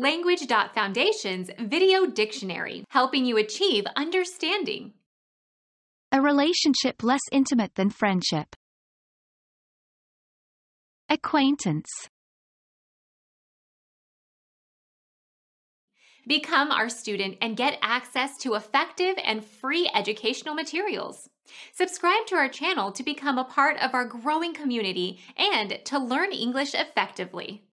Language.Foundation's Video Dictionary, helping you achieve understanding. A relationship less intimate than friendship. Acquaintance. Become our student and get access to effective and free educational materials. Subscribe to our channel to become a part of our growing community and to learn English effectively.